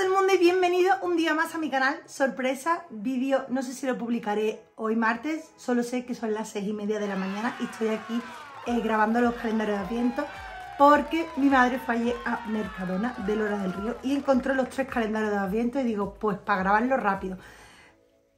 todo el mundo y bienvenido un día más a mi canal. Sorpresa, vídeo, no sé si lo publicaré hoy martes, solo sé que son las seis y media de la mañana y estoy aquí eh, grabando los calendarios de Adviento porque mi madre fue a Mercadona de Lora del Río y encontró los tres calendarios de Adviento y digo, pues para grabarlo rápido.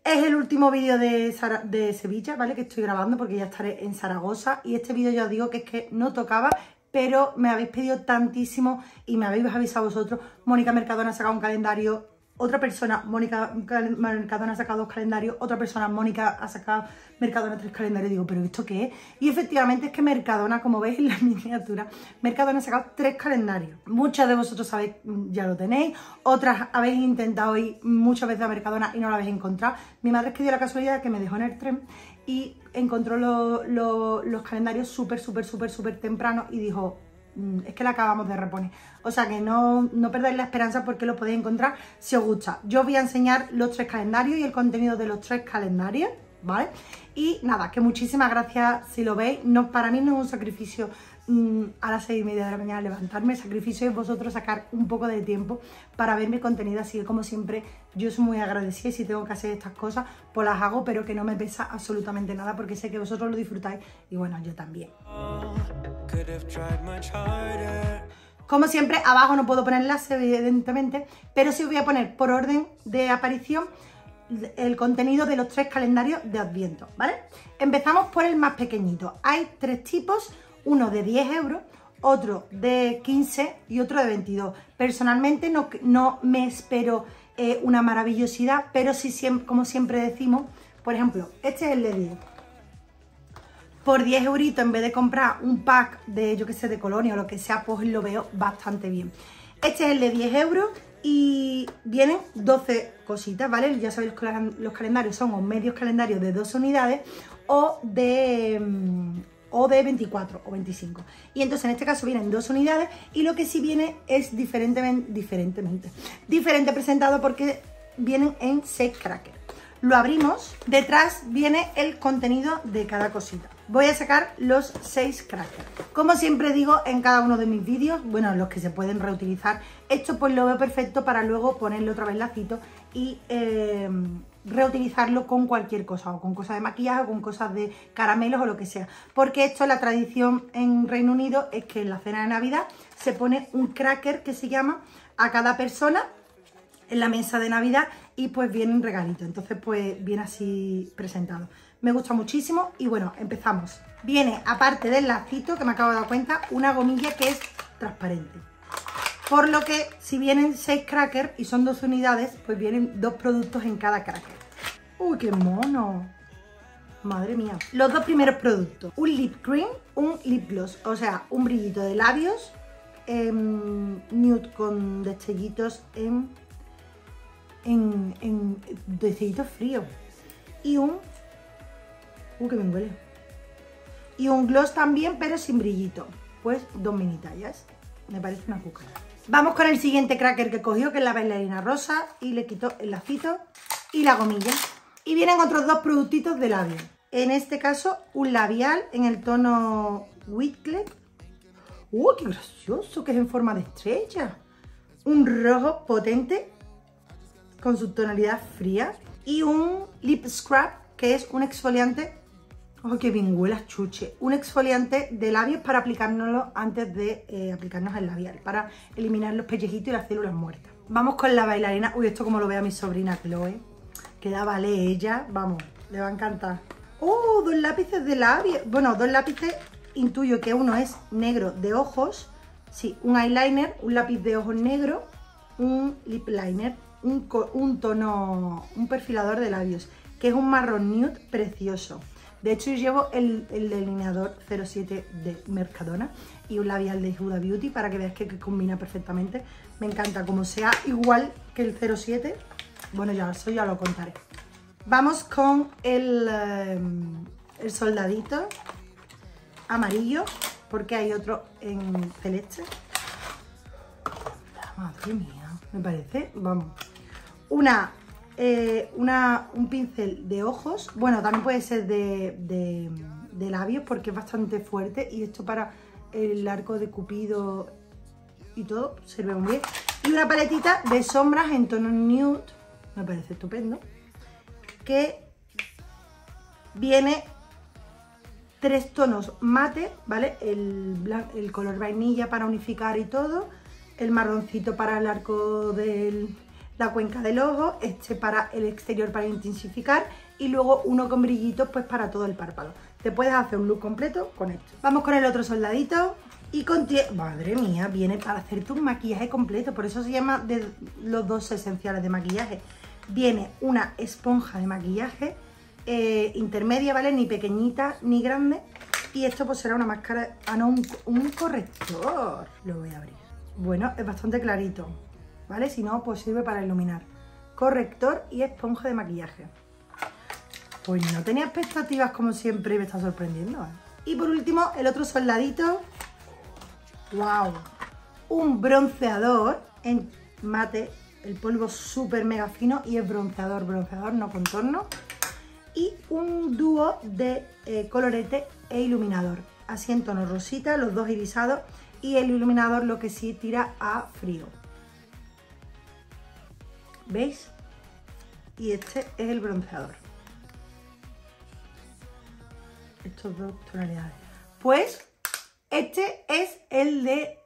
Es el último vídeo de, de Sevilla, ¿vale? Que estoy grabando porque ya estaré en Zaragoza y este vídeo ya os digo que es que no tocaba pero me habéis pedido tantísimo y me habéis avisado vosotros. Mónica Mercadona ha sacado un calendario, otra persona, Mónica Mercadona ha sacado dos calendarios, otra persona, Mónica ha sacado Mercadona tres calendarios. Digo, ¿pero esto qué es? Y efectivamente es que Mercadona, como veis en la miniatura, Mercadona ha sacado tres calendarios. Muchas de vosotros sabéis, ya lo tenéis, otras habéis intentado ir muchas veces a Mercadona y no lo habéis encontrado. Mi madre es que dio la casualidad que me dejó en el tren y encontró los calendarios súper, súper, súper, súper temprano y dijo, mm, es que la acabamos de reponer. O sea que no, no perdáis la esperanza porque lo podéis encontrar si os gusta. Yo os voy a enseñar los tres calendarios y el contenido de los tres calendarios, ¿vale? Y nada, que muchísimas gracias si lo veis. No, para mí no es un sacrificio Mm, a las seis y media de la mañana levantarme, sacrificio es vosotros sacar un poco de tiempo para ver mi contenido, así que como siempre yo soy muy agradecida y si tengo que hacer estas cosas pues las hago, pero que no me pesa absolutamente nada porque sé que vosotros lo disfrutáis y bueno, yo también. Como siempre, abajo no puedo poner enlace, evidentemente, pero sí voy a poner por orden de aparición el contenido de los tres calendarios de Adviento, ¿vale? Empezamos por el más pequeñito. Hay tres tipos, uno de 10 euros, otro de 15 y otro de 22. Personalmente no, no me espero eh, una maravillosidad, pero sí, siempre, como siempre decimos, por ejemplo, este es el de 10. Por 10 euritos, en vez de comprar un pack de, yo que sé, de colonia o lo que sea, pues lo veo bastante bien. Este es el de 10 euros y vienen 12 cositas, ¿vale? Ya sabéis los calendarios son o medios calendarios de dos unidades o de mm, o de 24 o 25. Y entonces en este caso vienen dos unidades y lo que sí viene es diferentemente, diferentemente, diferente presentado porque vienen en 6 crackers. Lo abrimos, detrás viene el contenido de cada cosita. Voy a sacar los 6 crackers. Como siempre digo en cada uno de mis vídeos, bueno, los que se pueden reutilizar, esto pues lo veo perfecto para luego ponerle otra vez lacito y... Eh, reutilizarlo con cualquier cosa, o con cosas de maquillaje, o con cosas de caramelos o lo que sea. Porque esto, la tradición en Reino Unido es que en la cena de Navidad se pone un cracker que se llama a cada persona en la mesa de Navidad y pues viene un regalito. Entonces pues viene así presentado. Me gusta muchísimo y bueno, empezamos. Viene, aparte del lacito, que me acabo de dar cuenta, una gomilla que es transparente. Por lo que si vienen 6 crackers y son dos unidades, pues vienen dos productos en cada cracker. ¡Uy, qué mono! Madre mía. Los dos primeros productos. Un lip cream, un lip gloss. O sea, un brillito de labios. Em, nude con destellitos en, en, en destellitos fríos. Y un... ¡Uy, que me huele! Y un gloss también, pero sin brillito. Pues dos mini tallas. Me parece una cucara. Vamos con el siguiente cracker que cogió, que es la bailarina rosa, y le quito el lacito y la gomilla. Y vienen otros dos productitos de labio. En este caso, un labial en el tono Whitcliffe. ¡Uh, qué gracioso! Que es en forma de estrella. Un rojo potente con su tonalidad fría. Y un lip scrub, que es un exfoliante ¡Oh, qué bien chuche! Un exfoliante de labios para aplicárnoslo antes de eh, aplicarnos el labial, para eliminar los pellejitos y las células muertas. Vamos con la bailarina. Uy, esto como lo ve a mi sobrina Chloe. Queda vale ella. Vamos, le va a encantar. ¡Oh, dos lápices de labios! Bueno, dos lápices, intuyo que uno es negro de ojos. Sí, un eyeliner, un lápiz de ojos negro, un lip liner, un, un tono, un perfilador de labios, que es un marrón nude precioso. De hecho, yo llevo el, delineador 07 de Mercadona y un labial de Huda Beauty para que veas que, combina perfectamente. Me encanta, como sea igual que el 07, bueno, ya eso ya lo contaré. Vamos con el, em, el soldadito amarillo, porque hay otro en celeste. Madre mía, me parece, vamos. Una eh, una, un pincel de ojos, bueno, también puede ser de, de, labios porque es bastante fuerte y esto para el arco de cupido y todo sirve muy bien. Y una paletita de sombras en tono nude, me parece estupendo, que viene tres tonos mate, ¿vale? El, el color vainilla para unificar y todo, el marroncito para el arco de la cuenca del ojo, este para el exterior para intensificar y luego uno con brillitos pues para todo el párpado. Te puedes hacer un look completo con esto. Vamos con el otro soldadito y contiene... Madre mía, viene para hacerte un maquillaje completo, por eso se llama de los dos esenciales de maquillaje. Viene una esponja de maquillaje eh, intermedia, ¿vale? Ni pequeñita ni grande. Y esto pues será una máscara... Ah, no, un corrector. Lo voy a abrir. Bueno, es bastante clarito, ¿vale? Si no, pues sirve para iluminar. Corrector y esponja de maquillaje. Pues no tenía expectativas como siempre y me está sorprendiendo. ¿eh? Y por último, el otro soldadito. ¡Wow! Un bronceador en mate. El polvo súper mega fino y es bronceador, bronceador, no contorno. Y un dúo de eh, colorete e iluminador. Así en tono rosita, los dos irisados y el iluminador lo que sí tira a frío. ¿Veis? Y este es el bronceador. Estos dos tonalidades. Pues este es el de,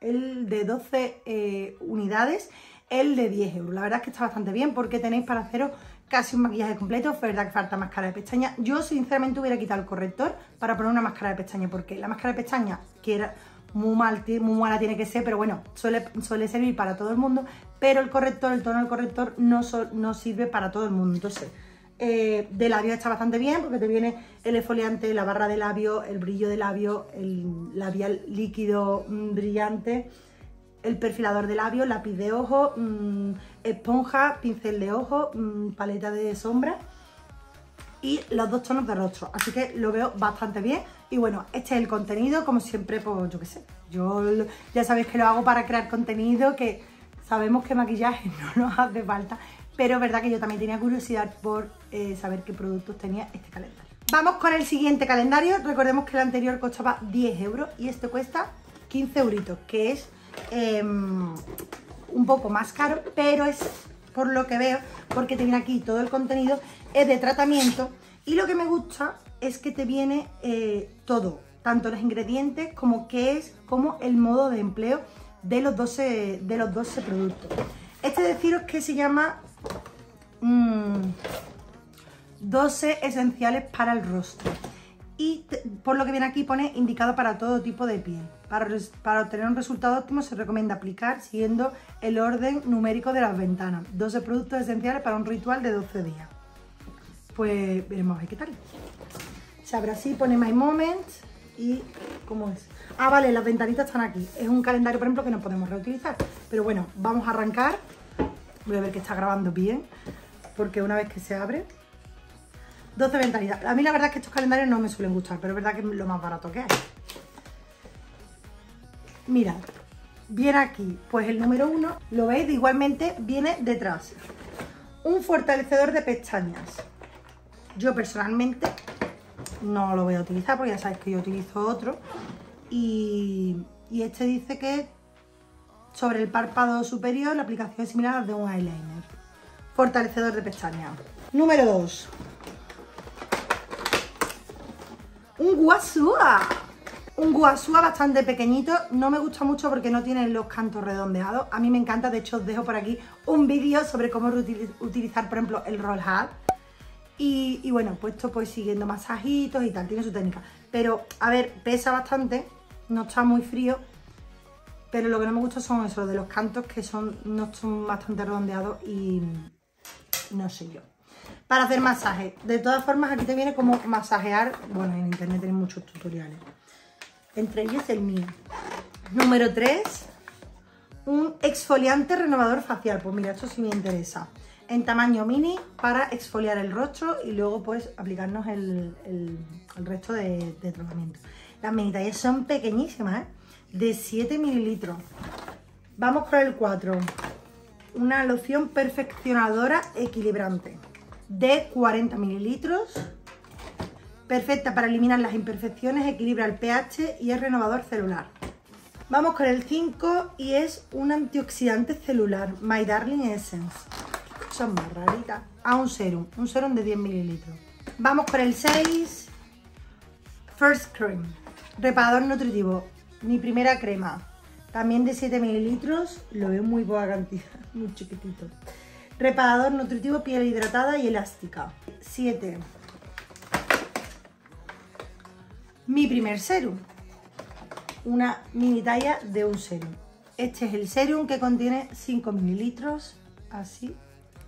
el de 12 eh, unidades, el de 10 euros. La verdad es que está bastante bien porque tenéis para haceros casi un maquillaje completo. Es verdad que falta máscara de pestaña. Yo sinceramente hubiera quitado el corrector para poner una máscara de pestaña porque la máscara de pestaña, que era muy, mal, muy mala tiene que ser, pero bueno, suele, suele servir para todo el mundo, pero el corrector, el tono del corrector no, no sirve para todo el mundo. Entonces, eh, de labio está bastante bien porque te viene el esfoliante, la barra de labio, el brillo de labio, el labial líquido mm, brillante, el perfilador de labio, lápiz de ojo, mm, esponja, pincel de ojo, mm, paleta de sombra y los dos tonos de rostro. Así que lo veo bastante bien. Y bueno, este es el contenido, como siempre, pues yo qué sé. Yo ya sabéis que lo hago para crear contenido, que sabemos que maquillaje no nos hace falta. Pero es verdad que yo también tenía curiosidad por eh, saber qué productos tenía este calendario. Vamos con el siguiente calendario. Recordemos que el anterior costaba 10 euros y este cuesta 15 euritos, que es em, un poco más caro, pero es por lo que veo, porque te viene aquí todo el contenido, es de tratamiento y lo que me gusta es que te viene eh, todo, tanto los ingredientes como qué es, como el modo de empleo de los 12, de los 12 productos. Este deciros que se llama 12 mm, esenciales para el rostro. Y por lo que viene aquí pone indicado para todo tipo de piel. Para, para, obtener un resultado óptimo se recomienda aplicar siguiendo el orden numérico de las ventanas. 12 productos esenciales para un ritual de 12 días. Pues veremos a ver qué tal. Se abre así, pone My Moment y ¿cómo es? Ah, vale, las ventanitas están aquí. Es un calendario, por ejemplo, que no podemos reutilizar. Pero bueno, vamos a arrancar. Voy a ver que está grabando bien, porque una vez que se abre... 12 ventanitas. A mí la verdad es que estos calendarios no me suelen gustar, pero es verdad que es lo más barato que hay. Mirad, viene aquí, pues el número uno, lo veis, igualmente viene detrás. Un fortalecedor de pestañas. Yo personalmente no lo voy a utilizar porque ya sabéis que yo utilizo otro. Y, este dice que sobre el párpado superior la aplicación es similar a la de un eyeliner. Fortalecedor de pestañas. Número 2. Un guasúa. Un guasúa bastante pequeñito. No me gusta mucho porque no tiene los cantos redondeados. A mí me encanta. De hecho, os dejo por aquí un vídeo sobre cómo utilizar, por ejemplo, el roll hat y, bueno, puesto pues siguiendo masajitos y tal, tiene su técnica. Pero, a ver, pesa bastante, no está muy frío, pero lo que no me gusta son esos de los cantos que son, no son bastante redondeados y no sé yo. Para hacer masaje. De todas formas, aquí te viene como masajear. Bueno, en internet tenéis muchos tutoriales. Entre ellos el mío. Número 3. Un exfoliante renovador facial. Pues mira, esto sí me interesa en tamaño mini para exfoliar el rostro y luego pues aplicarnos el, resto de, tratamiento. Las minitallas son pequeñísimas, ¿eh? de 7 mililitros. Vamos con el 4. Una loción perfeccionadora equilibrante de 40 mililitros. Perfecta para eliminar las imperfecciones, equilibra el pH y es renovador celular. Vamos con el 5 y es un antioxidante celular, My Darling Essence. Cosa más rarita. Ah, un serum, un serum de 10 mililitros. Vamos con el 6, First Cream, reparador nutritivo, mi primera crema. También de 7 mililitros, lo veo muy poca cantidad, muy chiquitito. Reparador nutritivo, piel hidratada y elástica. 7. Mi primer serum una mini talla de un serum. Este es el serum que contiene 5 mililitros, así,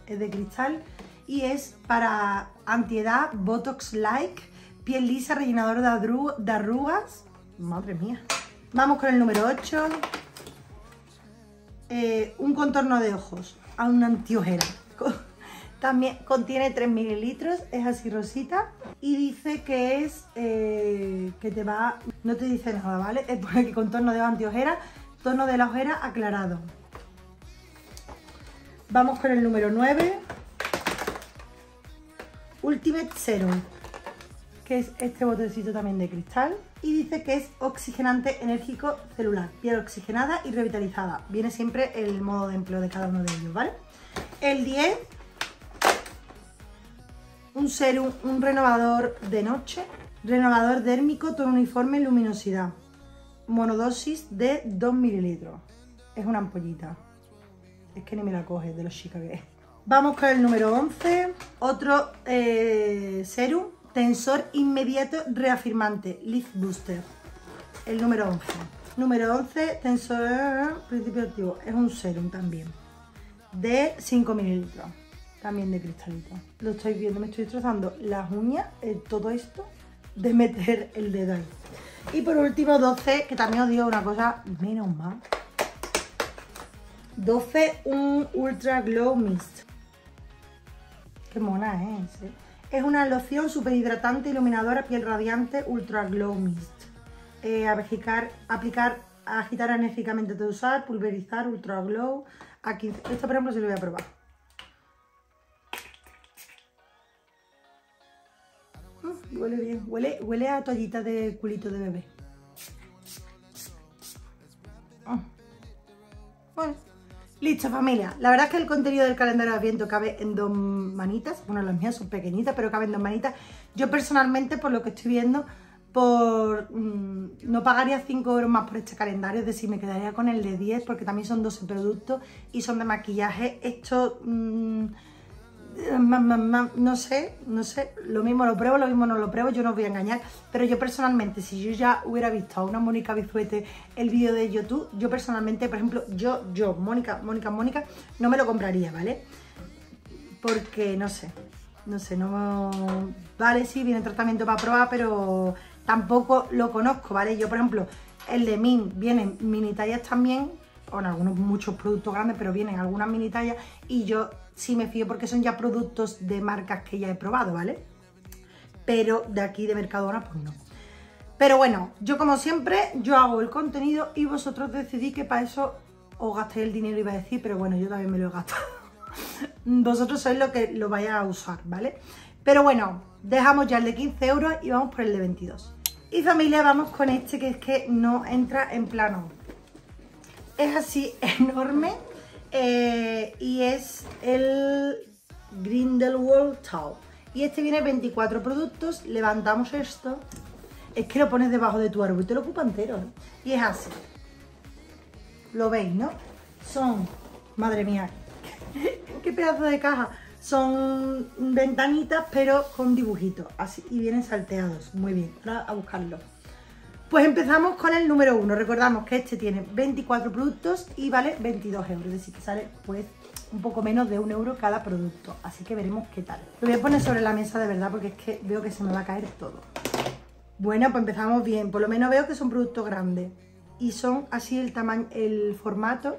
es de cristal y es para antiedad, botox like, piel lisa, rellenador de, arrugas. Madre mía. Vamos con el número 8. Eh, un contorno de ojos a una antiojera. También contiene 3 mililitros, es así rosita y dice que es eh, que te va, no te dice nada, ¿vale? Es pone que contorno de antiojera, tono de la ojera aclarado. Vamos con el número 9. Ultimate Serum, que es este botecito también de cristal. Y dice que es oxigenante enérgico celular, piel oxigenada y revitalizada. Viene siempre el modo de empleo de cada uno de ellos, ¿vale? El 10 un serum, un renovador de noche, renovador dérmico, tono uniforme, luminosidad. Monodosis de 2 mililitros. Es una ampollita. Es que ni me la coge de los chicas que es. Vamos con el número 11. Otro eh, serum, tensor inmediato reafirmante, Lift Booster. El número 11. Número 11, tensor principio activo. Es un serum también. De 5 mililitros también de cristalito. Lo estáis viendo, me estoy destrozando las uñas, eh, todo esto, de meter el dedo ahí. Y por último, 12, que también os digo una cosa, menos mal. 12, un Ultra Glow Mist. Qué mona es, ¿eh? Es una loción super hidratante, iluminadora, piel radiante, Ultra Glow Mist. Eh, aplicar, agitar enérgicamente de usar, pulverizar, Ultra Glow. Aquí, esto por ejemplo se lo voy a probar. huele bien. Huele, huele a toallita de culito de bebé. Ah. Bueno, listo familia. La verdad es que el contenido del calendario de Adviento cabe en dos manitas. Bueno, las mías son pequeñitas, pero caben en dos manitas. Yo personalmente, por lo que estoy viendo, por mm, no pagaría 5 euros más por este calendario, es decir, me quedaría con el de 10 porque también son 12 productos y son de maquillaje. Esto... Mm, no sé, no sé, lo mismo lo pruebo, lo mismo no lo pruebo, yo no os voy a engañar, pero yo personalmente, si yo ya hubiera visto a una Mónica Bizuete el vídeo de YouTube, yo personalmente, por ejemplo, yo, yo, Mónica, Mónica, Mónica, no me lo compraría, ¿vale? Porque, no sé, no sé, no... Vale, sí, viene tratamiento para probar, pero tampoco lo conozco, ¿vale? Yo, por ejemplo, el de Min, vienen mini tallas también, con algunos muchos productos grandes, pero vienen algunas mini tallas y yo sí me fío porque son ya productos de marcas que ya he probado, ¿vale? Pero de aquí de Mercadona, pues no. Pero bueno, yo como siempre, yo hago el contenido y vosotros decidís que para eso os gastéis el dinero, iba a decir, pero bueno, yo también me lo he gastado. vosotros sois lo que lo vayáis a usar, ¿vale? Pero bueno, dejamos ya el de 15 euros y vamos por el de 22. Y familia, vamos con este que es que no entra en plano es así enorme eh, y es el Grindelwald Tau. Y este viene 24 productos, levantamos esto, es que lo pones debajo de tu árbol y te lo ocupa entero. ¿eh? Y es así. Lo veis, ¿no? Son, madre mía, qué pedazo de caja. Son ventanitas pero con dibujitos, así, y vienen salteados. Muy bien, ahora a buscarlo. Pues empezamos con el número 1. Recordamos que este tiene 24 productos y vale 22 euros. Es decir, que sale pues un poco menos de un euro cada producto. Así que veremos qué tal. Lo voy a poner sobre la mesa de verdad porque es que veo que se me va a caer todo. Bueno, pues empezamos bien. Por lo menos veo que son productos grandes. Y son así el tamaño, el formato.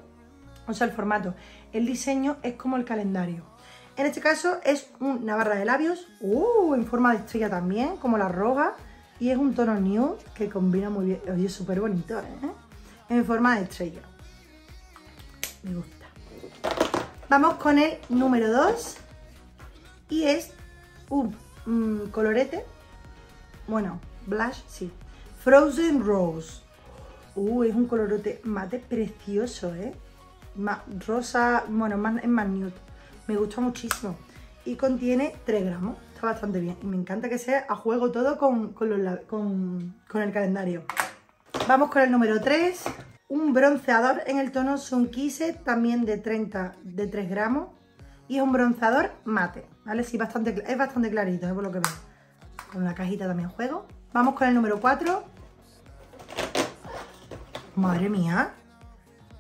O sea, el formato. El diseño es como el calendario. En este caso es una barra de labios. Uh, en forma de estrella también, como la roja y es un tono nude que combina muy bien. Oye, súper bonito, ¿eh? En forma de estrella. Me gusta. Vamos con el número 2. Y es un mm, colorete. Bueno, blush, sí. Frozen Rose. Uh, es un colorote mate precioso, ¿eh? rosa, bueno, más, es más nude. Me gusta muchísimo. Y contiene 3 gramos. Está bastante bien. Y me encanta que sea a juego todo con, con, el calendario. Vamos con el número 3. Un bronceador en el tono Sun también de 30, de 3 gramos. Y es un bronceador mate, ¿vale? Sí, bastante, es bastante clarito, ¿eh? por lo que veo. Con la cajita también juego. Vamos con el número 4. Madre mía.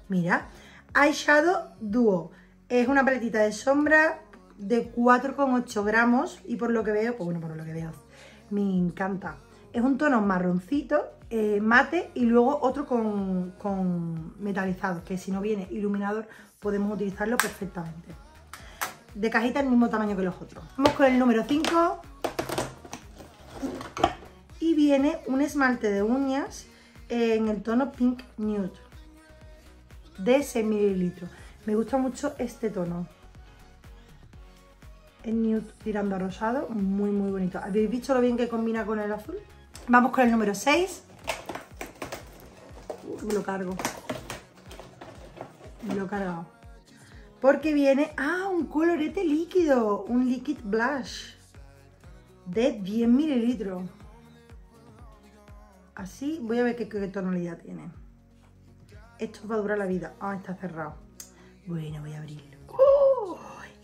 Mira. Eyeshadow Duo. Es una paletita de sombra de 4,8 gramos y por lo que veo, pues bueno, por lo que veo, me encanta. Es un tono marroncito, eh, mate y luego otro con, con metalizado, que si no viene iluminador podemos utilizarlo perfectamente. De cajita el mismo tamaño que los otros. Vamos con el número 5. Y viene un esmalte de uñas en el tono Pink Nude de 6 mililitros. Me gusta mucho este tono. El nude tirando a rosado, muy muy bonito. ¿Habéis visto lo bien que combina con el azul? Vamos con el número 6. me lo cargo. Me lo he cargado. Porque viene, ah, un colorete líquido, un liquid blush de 10 mililitros. Así, voy a ver qué, tonalidad tiene. Esto va a durar la vida. Ah, está cerrado. Bueno, voy a abrirlo.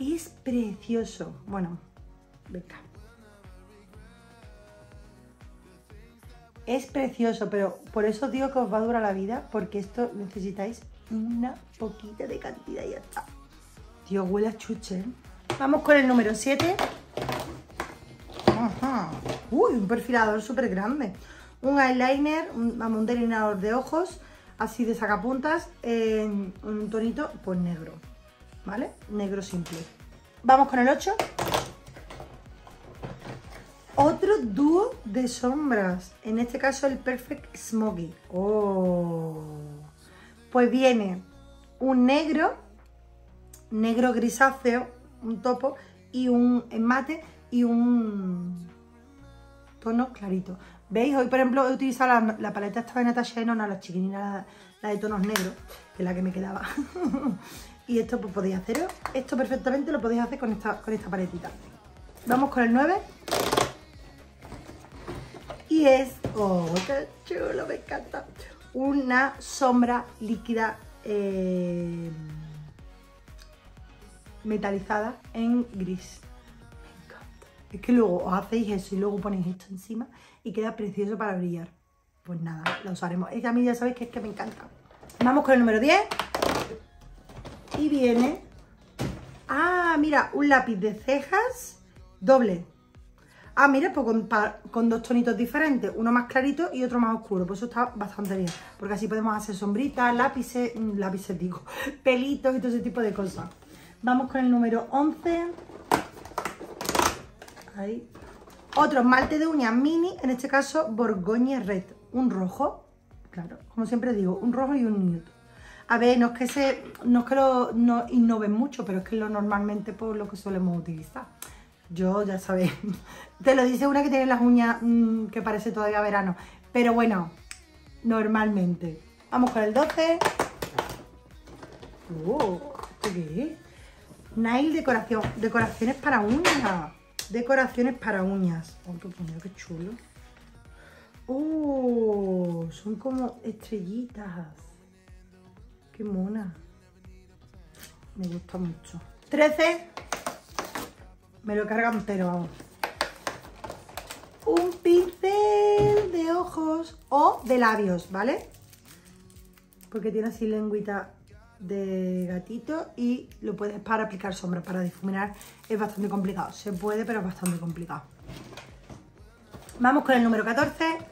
Es precioso. Bueno, venga. Es precioso, pero por eso digo que os va a durar la vida, porque esto necesitáis una poquita de cantidad y ya está. Tío, huele a chuche. ¿eh? Vamos con el número 7. Uy, un perfilador súper grande un eyeliner, un, delineador de ojos, así de sacapuntas, en un tonito pues negro, ¿vale? Negro simple. Vamos con el 8. Otro dúo de sombras, en este caso el Perfect Smoky. Oh. Pues viene un negro, negro grisáceo, un topo, y un mate y un tono clarito. ¿Veis? Hoy, por ejemplo, he utilizado la, paleta esta de Natasha Denona, la chiquinina, la, de tonos negros, que es la que me quedaba. y esto pues podéis hacer, esto perfectamente lo podéis hacer con esta, con esta paletita. Vamos con el 9. Y es, oh, qué chulo, me encanta. Una sombra líquida eh, metalizada en gris. Es que luego os hacéis eso y luego ponéis esto encima y queda precioso para brillar. Pues nada, la usaremos. Es que a mí ya sabéis que es que me encanta. Vamos con el número 10. Y viene... Ah, mira, un lápiz de cejas doble. Ah, mira, pues con, dos tonitos diferentes, uno más clarito y otro más oscuro, pues eso está bastante bien, porque así podemos hacer sombritas, lápices, mm, lápices digo, pelitos y todo ese tipo de cosas. Vamos con el número 11. Ahí, otro esmalte de uñas mini, en este caso Borgoña Red, un rojo, claro, como siempre digo, un rojo y un nude. A ver, no es que, se, no es que lo no innoven mucho, pero es que lo normalmente por lo que solemos utilizar. Yo, ya sabéis, te lo dice una que tiene las uñas mm, que parece todavía verano. Pero bueno, normalmente. Vamos con el 12. ¡Oh! qué es? Nail decoración. Decoraciones para uñas. Decoraciones para uñas. Oh, qué chulo. Oh, son como estrellitas. Mona. Me gusta mucho. 13. Me lo cargan, pero vamos. Un pincel de ojos o de labios, ¿vale? Porque tiene así lengüita de gatito y lo puedes para aplicar sombra, para difuminar es bastante complicado. Se puede, pero es bastante complicado. Vamos con el número 14.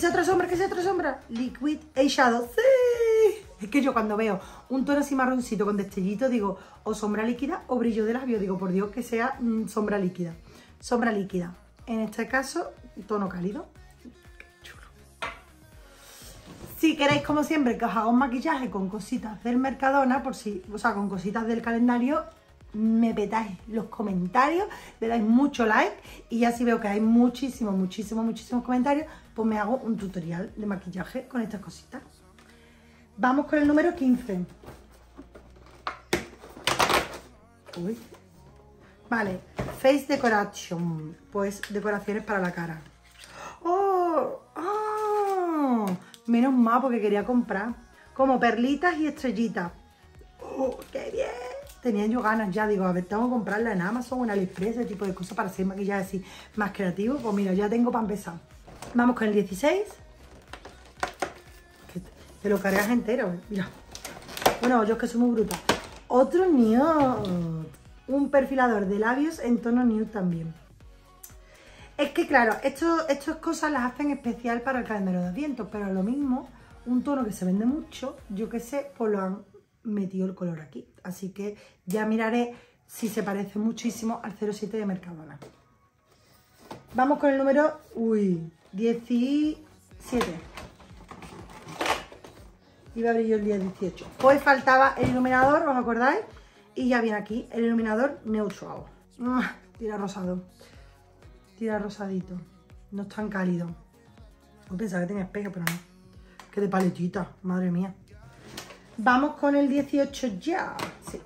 ¿Qué es otra sombra? ¿Qué es otra sombra? Liquid Eyeshadow. ¡Sí! Es que yo cuando veo un tono así marroncito con destellito digo o sombra líquida o brillo de labio. Digo, por Dios, que sea mm, sombra líquida. Sombra líquida. En este caso, tono cálido. Si queréis, como siempre, que os haga maquillaje con cositas del Mercadona, por si, o sea, con cositas del calendario, me petáis los comentarios, le dais mucho like y ya si veo que hay muchísimos, muchísimos, muchísimos comentarios, pues me hago un tutorial de maquillaje con estas cositas. Vamos con el número 15. Uy. Vale, Face Decoration, pues decoraciones para la cara. ¡Oh! ¡Oh! Menos mal porque quería comprar como perlitas y estrellitas. ¡Oh, qué bien! Tenía yo ganas ya, digo, a ver, tengo que comprarla en Amazon en AliExpress, ese tipo de cosas para hacer maquillaje así más creativo. Pues mira, ya tengo para empezar. Vamos con el 16. te lo cargas entero, mira. Bueno, yo es que soy muy bruta. Otro nude. Un perfilador de labios en tono nude también. Es que claro, esto, estas cosas las hacen especial para el calendario de Adviento, pero lo mismo, un tono que se vende mucho, yo que sé, pues lo han metido el color aquí. Así que ya miraré si se parece muchísimo al 07 de Mercadona. Vamos con el número, uy, 17. Iba a abrir yo el día 18. Pues faltaba el iluminador, ¿os acordáis? Y ya viene aquí el iluminador neutral. Tira rosado tira rosadito. No es tan cálido. Yo pensaba que tenía espejo, pero no. Que de paletita, madre mía. Vamos con el 18 ya. Sí.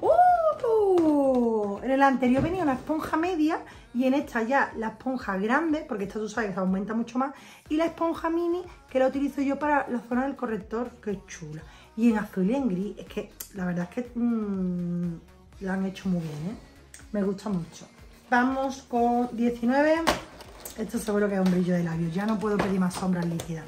¡Uh! En el anterior venía una esponja media y en esta ya la esponja grande, porque esta tú sabes que se aumenta mucho más, y la esponja mini que la utilizo yo para la zona del corrector, que chula. Y en azul y en gris, es que la verdad es que mmm, la han hecho muy bien, ¿eh? Me gusta mucho. Vamos con 19. Esto seguro que es un brillo de labios. Ya no puedo pedir más sombras líquidas.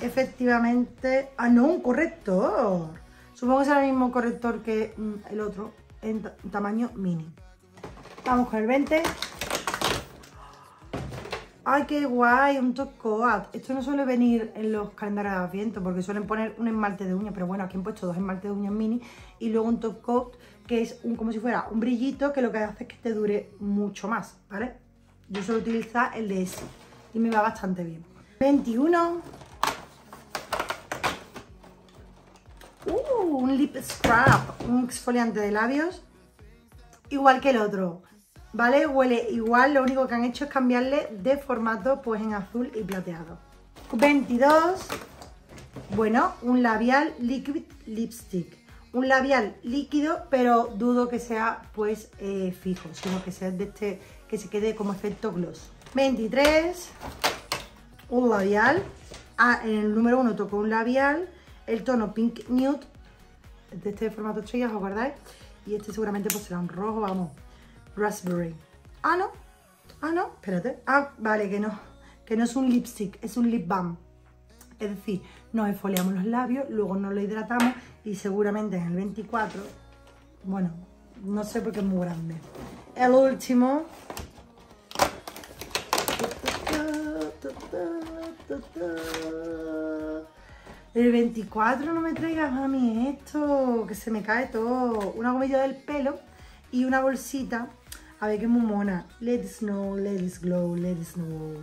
Efectivamente... Ah, no, un corrector. Supongo que es el mismo corrector que mm, el otro, en tamaño mini. Vamos con el 20. ¡Ay, qué guay! Un top coat. Esto no suele venir en los calendarios de Adviento porque suelen poner un esmalte de uñas, pero bueno, aquí han puesto dos esmaltes de uñas mini y luego un top coat que es un, como si fuera un brillito que lo que hace es que te dure mucho más, ¿vale? Yo suelo utilizar el de ese y me va bastante bien. 21. Uh, un lip scrub, un exfoliante de labios, igual que el otro, ¿vale? Huele igual, lo único que han hecho es cambiarle de formato pues en azul y plateado. 22. Bueno, un labial liquid lipstick un labial líquido, pero dudo que sea pues eh, fijo, sino que sea de este, que se quede como efecto gloss. 23, un labial, ah, en el número 1 toco un labial, el tono Pink Nude, de este formato estrella, ¿os acordáis? Y este seguramente pues será un rojo, vamos, raspberry. Ah, no, ah, no, espérate, ah, vale, que no, que no es un lipstick, es un lip balm. Es decir, nos esfoliamos los labios, luego nos lo hidratamos y seguramente en el 24, bueno, no sé por qué es muy grande. El último. El 24 no me traigas a mí esto, que se me cae todo. Una gomilla del pelo y una bolsita. A ver, qué muy mona. Let it snow, let it glow, let it snow.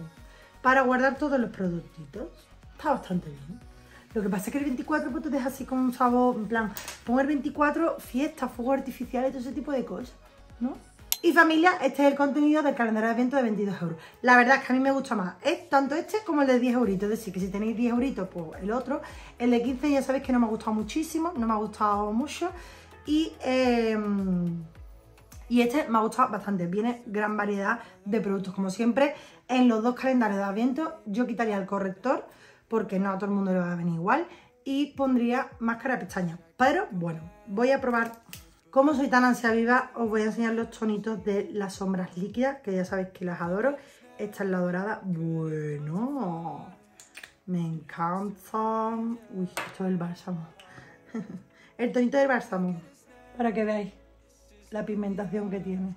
Para guardar todos los productitos. Está bastante bien. Lo que pasa es que el 24 pues te deja así con un sabor, en plan, pon el 24, fiesta, fuegos artificiales, todo ese tipo de cosas, ¿no? Y familia, este es el contenido del calendario de evento de 22 euros. La verdad es que a mí me gusta más es tanto este como el de 10 euritos. Es decir, que si tenéis 10 euritos, pues el otro. El de 15 ya sabéis que no me ha gustado muchísimo, no me ha gustado mucho. Y, em, y este me ha gustado bastante. Viene gran variedad de productos. Como siempre, en los dos calendarios de Adviento yo quitaría el corrector porque no a todo el mundo le va a venir igual. Y pondría máscara de pestañas. Pero bueno, voy a probar. Como soy tan ansia viva, os voy a enseñar los tonitos de las sombras líquidas, que ya sabéis que las adoro. Esta es la dorada. Bueno, me encanta. Uy, esto es el bálsamo. el tonito del bálsamo, para que veáis la pigmentación que tiene.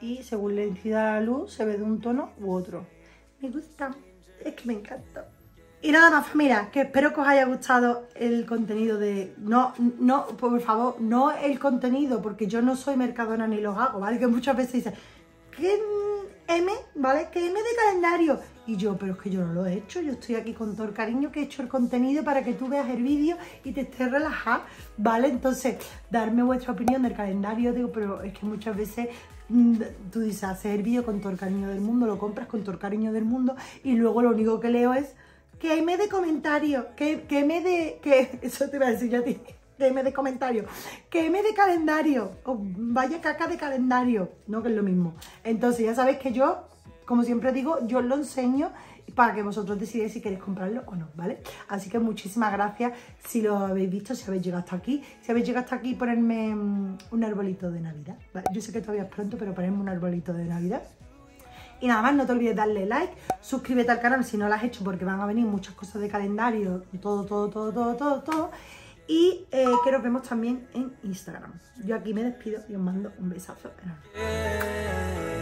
Y según le incida la luz, se ve de un tono u otro. Me gusta, es que me encanta. Y nada más familia, que espero que os haya gustado el contenido de... No, no, por favor, no el contenido, porque yo no soy mercadona ni los hago, ¿vale? Que muchas veces dicen, ¿qué M, ¿vale? Que M de calendario. Y yo, pero es que yo no lo he hecho, yo estoy aquí con todo el cariño que he hecho el contenido para que tú veas el vídeo y te estés relajada, ¿vale? Entonces, darme vuestra opinión del calendario, digo, pero es que muchas veces mm, tú dices, haces el vídeo con todo el cariño del mundo, lo compras con todo el cariño del mundo y luego lo único que leo es que me de comentarios, que, que me de, que, eso te iba a decir yo a ti, que me de comentarios, que me de calendario, vaya caca de calendario, no que es lo mismo. Entonces ya sabéis que yo como siempre digo, yo os lo enseño para que vosotros decidáis si queréis comprarlo o no, ¿vale? Así que muchísimas gracias si lo habéis visto, si habéis llegado hasta aquí. Si habéis llegado hasta aquí, ponerme mm, un arbolito de Navidad. Yo sé que todavía es pronto, pero ponerme un arbolito de Navidad. Y nada más, no te olvides darle like, suscríbete al canal si no lo has hecho porque van a venir muchas cosas de calendario, todo, todo, todo, todo, todo, todo. Y eh, que nos vemos también en Instagram. Yo aquí me despido y os mando un besazo enorme.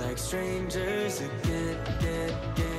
Like strangers again, again, again.